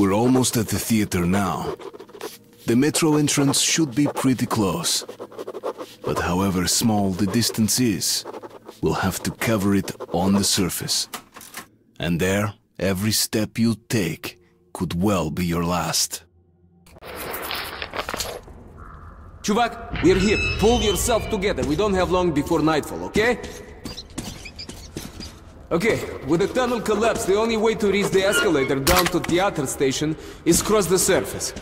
We're almost at the theater now. The metro entrance should be pretty close. But however small the distance is, we'll have to cover it on the surface. And there, every step you take could well be your last. Chuvak, we're here. Pull yourself together. We don't have long before nightfall, okay? Okay, with the tunnel collapsed, the only way to reach the escalator down to theater station is cross the surface.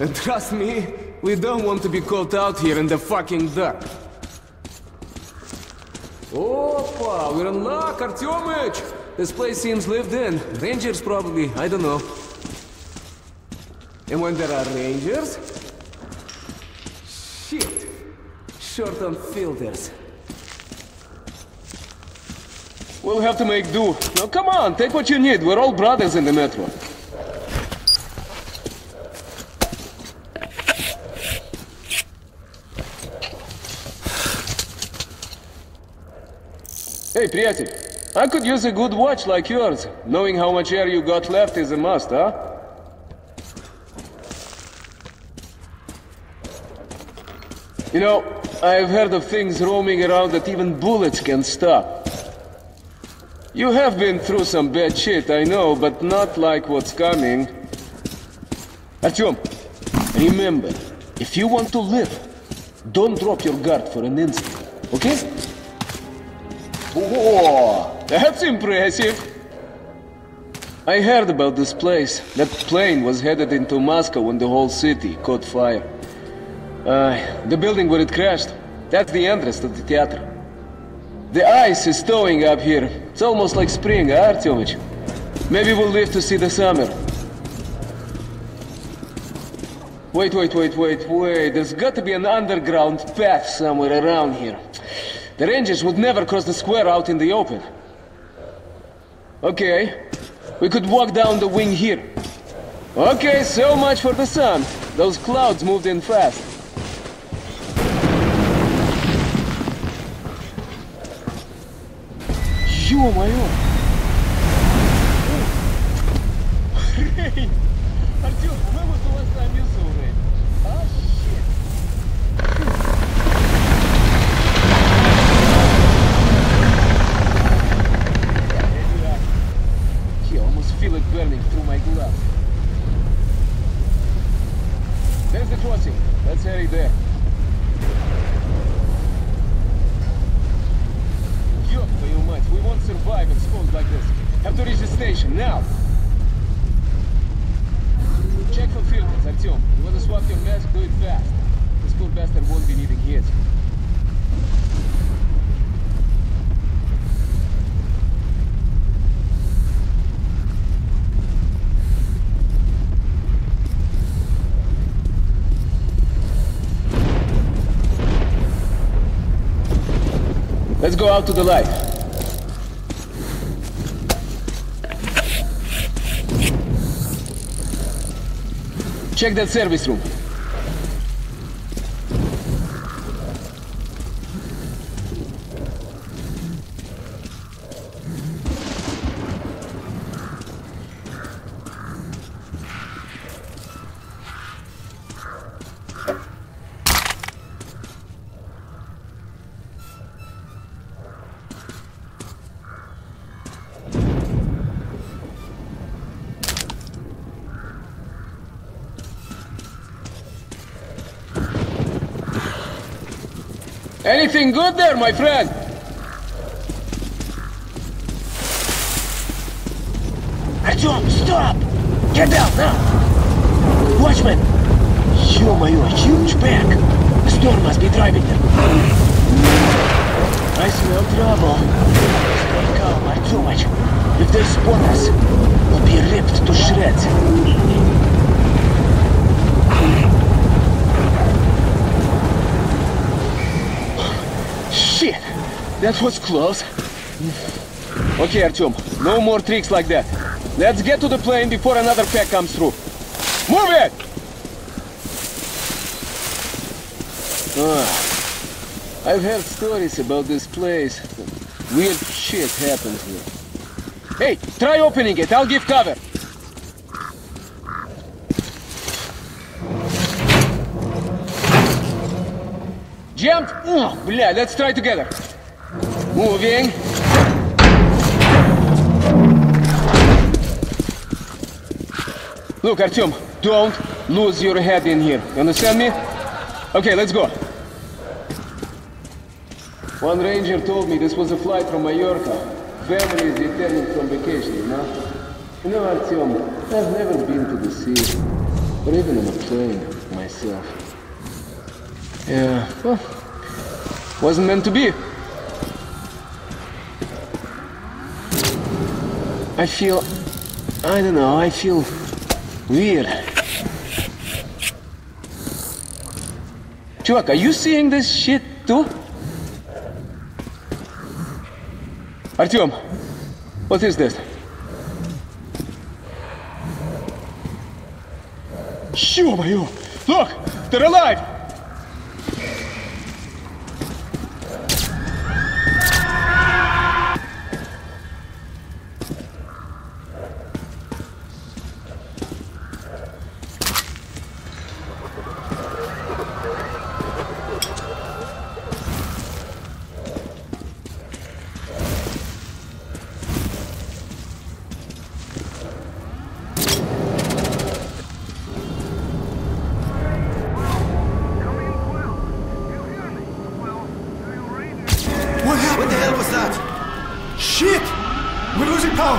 And trust me, we don't want to be caught out here in the fucking dark. Opa, we're in luck, Artyomich! This place seems lived in. Rangers probably, I don't know. And when there are rangers... Shit! Short on filters. We'll have to make do. Now come on, take what you need. We're all brothers in the metro. Hey, приятель, I could use a good watch like yours. Knowing how much air you got left is a must, huh? You know, I've heard of things roaming around that even bullets can stop. You have been through some bad shit, I know, but not like what's coming. Artyom, remember, if you want to live, don't drop your guard for an instant, okay? Whoa, that's impressive. I heard about this place. That plane was headed into Moscow when the whole city caught fire. Uh, the building where it crashed, that's the entrance to the theater. The ice is thawing up here. It's almost like spring, eh, huh, Artyomich? Maybe we'll live to see the summer. Wait, wait, wait, wait, wait. There's got to be an underground path somewhere around here. The Rangers would never cross the square out in the open. Okay. We could walk down the wing here. Okay, so much for the sun. Those clouds moved in fast. Ё-моё! Артём, go out to the light. Check that service room. Anything good there, my friend? Артем, stop! Get down now! Watchman! Ё-моё, huge pack! Storm must be driving them. I smell trouble. Stay calm, Artyomich. If they spot us, we'll be ripped to shreds. Shit! That was close. Okay, Artyom, no more tricks like that. Let's get to the plane before another pack comes through. Move it! Ah, I've heard stories about this place. Weird shit happens here. Hey, try opening it. I'll give cover. Jumped. Oh, Blah, let's try together. Moving. Look, Artyom, don't lose your head in here. You understand me? Okay, let's go. One ranger told me this was a flight from Mallorca. Family is returning from vacation, you know? You know, Artyom, I've never been to the sea, or even on a plane, myself. Yeah, well, wasn't meant to be. I feel, I don't know, I feel weird. Chuvak, are you seeing this shit too? Artyom, what is this? Ё-моё! Look! They're alive! Was that? Shit! We're losing power!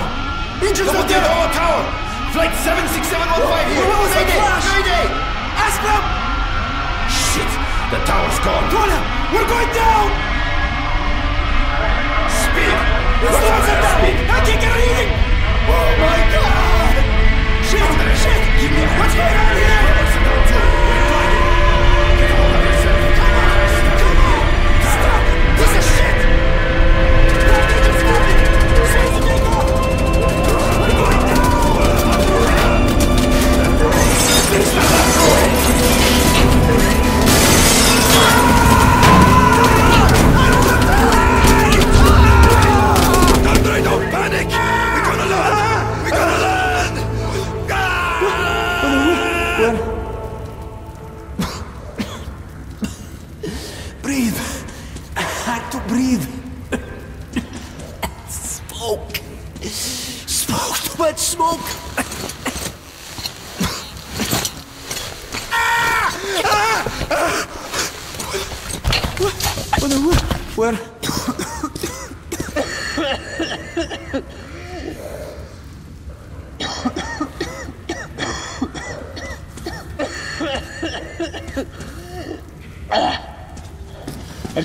Come out on, the there! Tower! Flight 76715 here! What was Mayday! flash? Mayday! Ask them! Shit! The tower's gone! Tonya! We're going down! Speed! The What's stars the are down! I can't get a reading! Oh my god! Shit! Shit! What's going on here?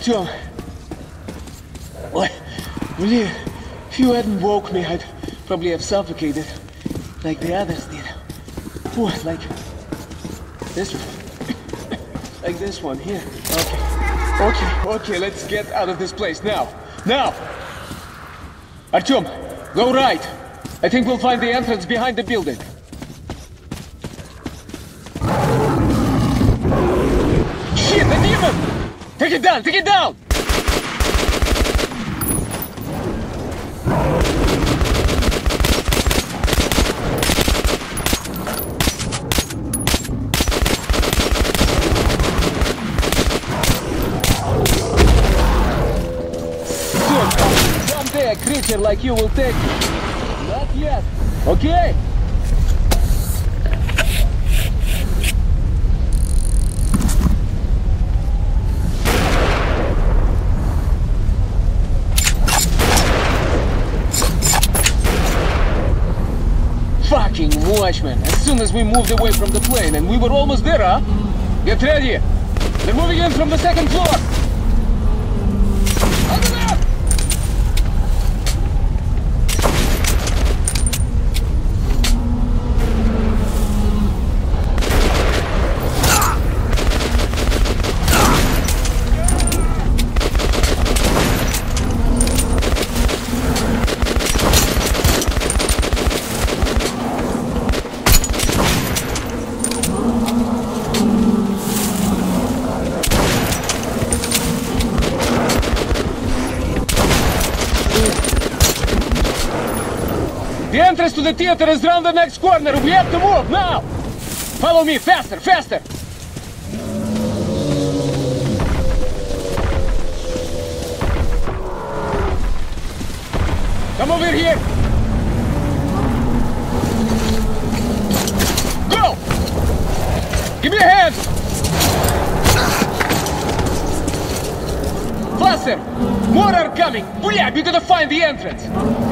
Artyom. What? Really? If you hadn't woke me, I'd probably have suffocated. Like the others did. What, like... This one? like this one, here. Okay. Okay, okay, let's get out of this place, now. Now! Artyom, go right. I think we'll find the entrance behind the building. Shit, the demon! Take it down, take it down! Someday a creature like you will take you. Not yet. Okay? Fucking watchman! As soon as we moved away from the plane, and we were almost there, huh? Get ready! They're moving in from the second floor! The entrance to the theater is around the next corner. We have to move now. Follow me, faster, faster. Come over here. Go! Give me a hand. Faster! More are coming! Блядь, we gotta find the entrance!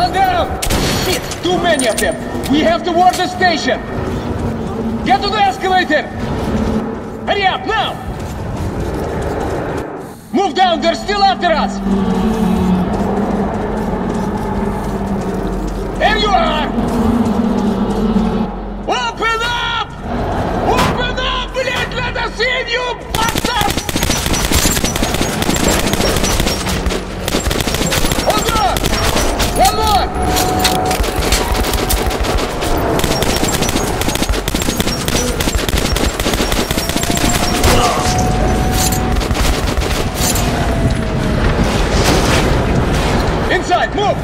One down! Shit! Too many of them! We have to ward the station! Get to the escalator! Hurry up, now! Move down, they're still after us! There you are! Open up! Open up! Блять, let us in, you Inside, move!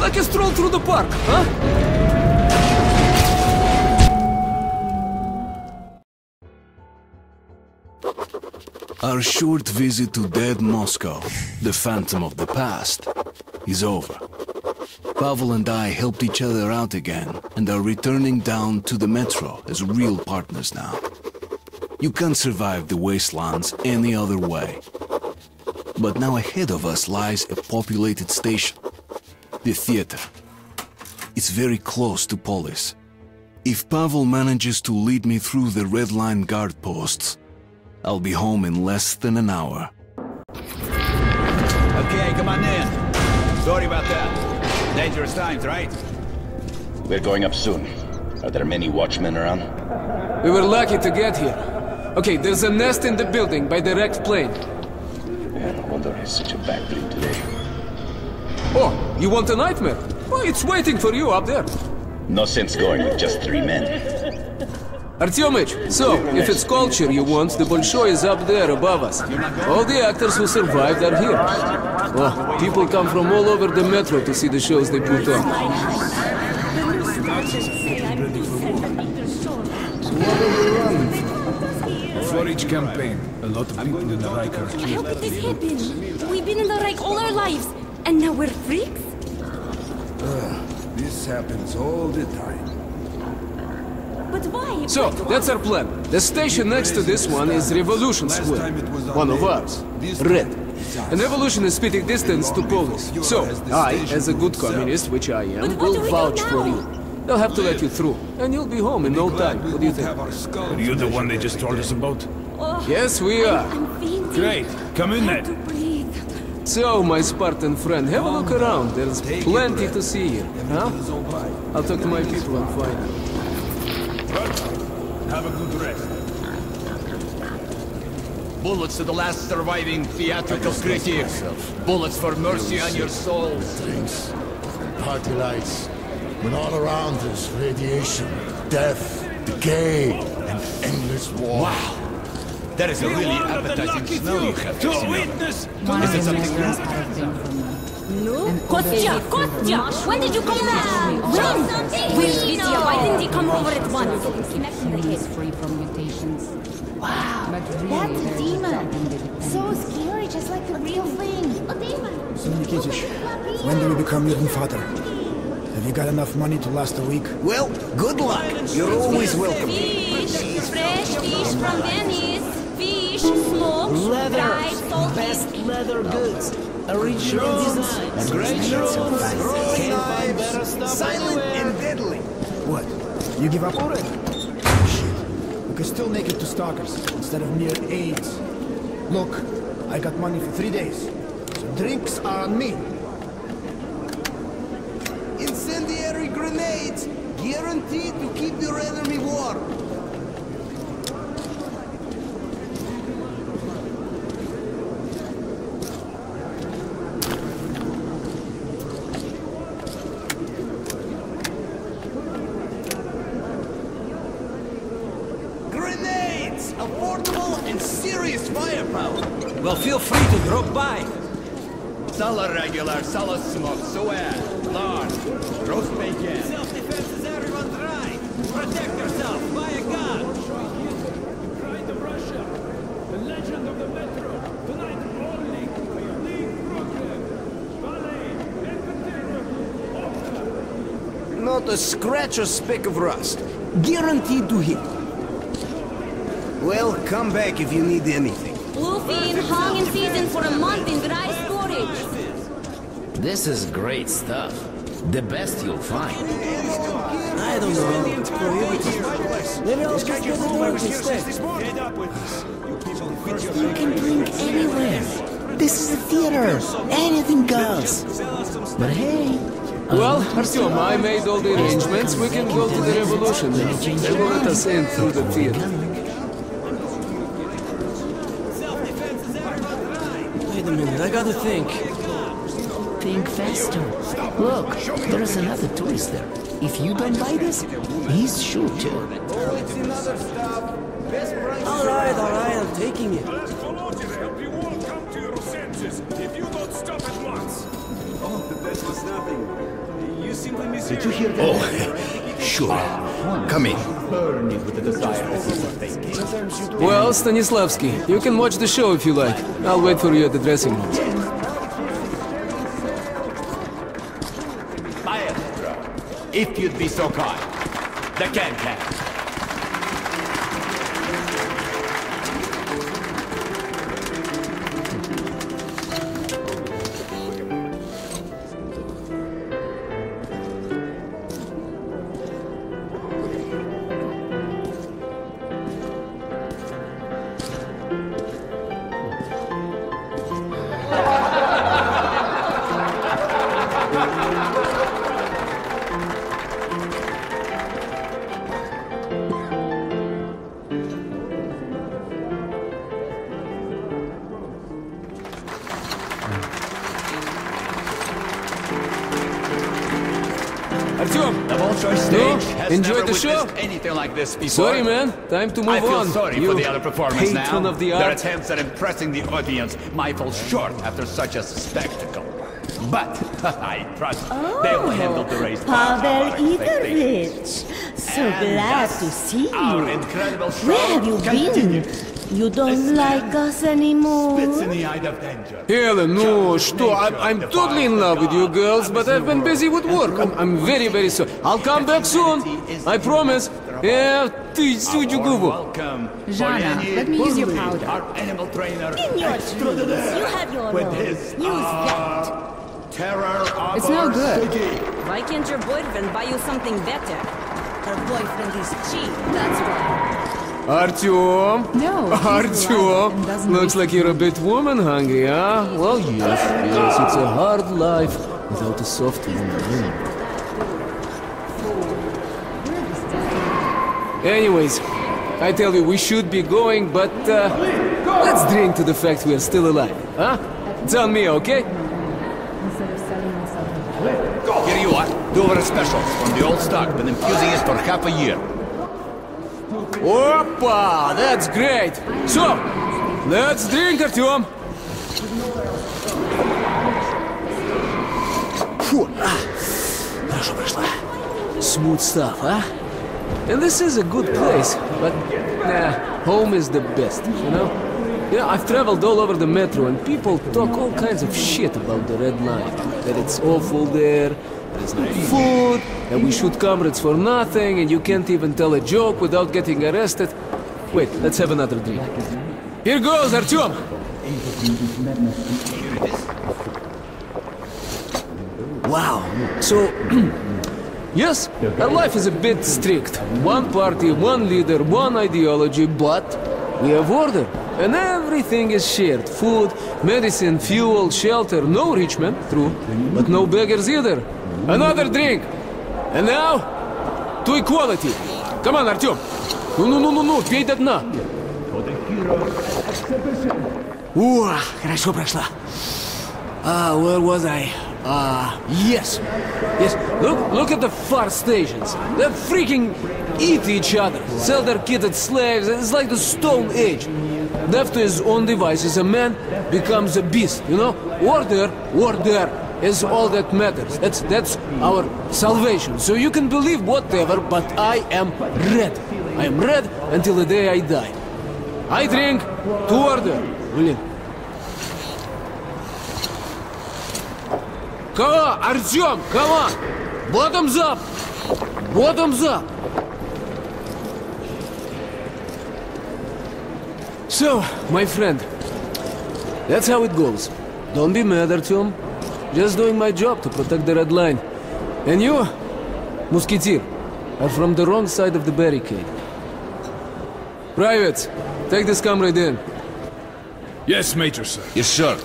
Like a stroll through the park, huh? Our short visit to dead Moscow, the phantom of the past, is over. Pavel and I helped each other out again and are returning down to the metro as real partners now. You can't survive the wastelands any other way. But now ahead of us lies a populated station, the theater. It's very close to Polis. If Pavel manages to lead me through the red line guard posts, I'll be home in less than an hour. Okay, come on in. Sorry about that. Dangerous times, right? We're going up soon. Are there many watchmen around? We were lucky to get here. Okay, there's a nest in the building by the wrecked plane. Yeah, no wonder he's such a bad dream today. Oh, you want a nightmare? Oh, it's waiting for you up there. No sense going with just three men. Artyomich, so, if it's culture you want, the Bolshoi is up there above us. All the actors who survived are here. Oh, people come from all over the metro to see the shows they put on. For each campaign, a lot of people in the Reich are How killed. could this happen? We've been in the Reich all our lives, and now we're freaks? This happens all the time. But why? So, that's our plan. The station next to this one is Revolution Square. One of ours. Red. And Revolution is spitting distance to Polis. So, I, as a good communist, which I am, will do we do vouch for you. They'll have to let you through, and you'll be home in no time. What do you think? Are you the one they just told us about? Oh, Yes, we are. Great. Come in then. So, my Spartan friend, have a look around. There's plenty to see here. Huh? I'll talk to my people and find out. Have a good rest. Bullets to the last surviving theatrical critic. Bullets for mercy on your souls. drinks, party lights, when all around is radiation, death, decay, and endless war. Wow. That is a really appetizing smell you have, Maximilian. Is it something new? Kostya! Kostya! When did you come back? When? Where's Vitya? Why didn't he come over at once? He's free from mutations. Wow. That's a demon. something that depends. So scary, just like the real thing. A demon. So Nikitich, when do we become mutant father? Have you got enough money to last a week? Well, good luck. You're always welcome. Fish! Fresh fish from Venice. Fish, smoked, Leather. dried, salted. Best leather goods. Original designs. Great shows. Can't find better stuff Silent and deadly. What? You give up already? Shit. We can still make it to Stalkers instead of mere AIDS. Look, I got money for three days. So drinks are on me. Incendiary grenades. Guaranteed to keep your enemy warm. Grenades! Affordable and serious firepower. Well, feel free to drop by. Sala regular, sala smoke, suet, large, roast bacon. Self-defense is everyone's right. Protect yourself. Buy a gun. Pride of Russia, the legend of the metro. Tonight only, a unique program. Ballet, entertainment, Not a scratch or speck of rust. Guaranteed to hit. Well, come back if you need anything. Bluefin hung in season for a month in dry storage. This is great stuff. The best you'll find. I don't know. It's prohibited. Maybe I'll just get the drugs instead. Get up with us. You people quit your You can drink anywhere. This is a theater. Anything goes. But hey, um, Well, Artyom, I made all the arrangements. We can go to the revolution now. They will let us in through the theater. Wait a minute, I gotta think. think faster. Look, there's another tourist there. If you don't buy this, he's sure to. Alright, alright, I'm taking it. Let Volodya help you all come to your senses if you don't stop at once. Oh, that was nothing. You simply misheard. Did you hear Oh, sure. Come in. Burning with the desire to see something. Well, Stanislavski, you can watch the show if you like. I'll wait for you at the dressing room. Maestro, if you'd be so kind. The can-can. this before. Sorry, man. Time to move I feel on. sorry you for the other performers patron now. of the Their arts. attempts at impressing the audience might fall short after such a spectacle. But I trust they'll handle the race far Pavel above our expectations. Ivanovich, so And glad thus, to see Our you. incredible show Where have you been? continues. You don't like us anymore? Spits in the eye of danger. Helen, no, что? I'm, I'm totally in love with you girls, but I've been busy with work. I'm, I'm very, very sorry. I'll come back soon. I promise. Yeah, ты сучу губу. Welcome. Jana, Polyanin let me use your Buzlin, powder. Our animal trainer. In your dreams, you have your With own. his Use that. terror of It's no our good. city. Why can't your boyfriend buy you something better? Her boyfriend is cheap. That's why. Артем? No, he's alive Артем? and doesn't Looks like you're a bit woman hungry, huh? Well, yes, yes, it's a hard life without a soft woman. Anyways, I tell you, we should be going, but uh, let's drink to the fact we are still alive, huh? It's on me, okay? Instead of selling myself Here you are. Dover specials from the old stock. Been infusing it for half a year. Опа! That's great! So, let's drink, Артем! Фу, а, хорошо прошла. Smooth stuff, huh? And this is a good place, but nah, home is the best, you know? Yeah, I've traveled all over the metro and people talk all kinds of shit about the Red Line. That it's awful there, there's no food, and we shoot comrades for nothing, and you can't even tell a joke without getting arrested. Wait, let's have another drink. Here goes, Artyom! Wow, so Yes, our life is a bit strict. One party, one leader, one ideology, but we have order. And everything is shared. Food, medicine, fuel, shelter. No rich men, true, but no beggars either. Another drink. And now, to equality. Come on, Артем. Ну-ну-ну-ну-ну, пей до дна. О, хорошо прошла. Ah, where was I? Ah, yes. Yes, look, look at the far stations. They freaking eat each other, sell their kitted slaves. It's like the Stone Age. Left to his own devices, a man becomes a beast, you know? Order, order is all that matters. That's, that's our salvation. So you can believe whatever, but I am red. I am red until the day I die. I drink to order. Come on, Artyom, come on! Bottoms up! Bottoms up! So, my friend, that's how it goes. Don't be mad, Artyom. Just doing my job to protect the Red Line. And you, Musketeer, are from the wrong side of the barricade. Private, take this comrade in. Yes, Major, sir. Yes, sir.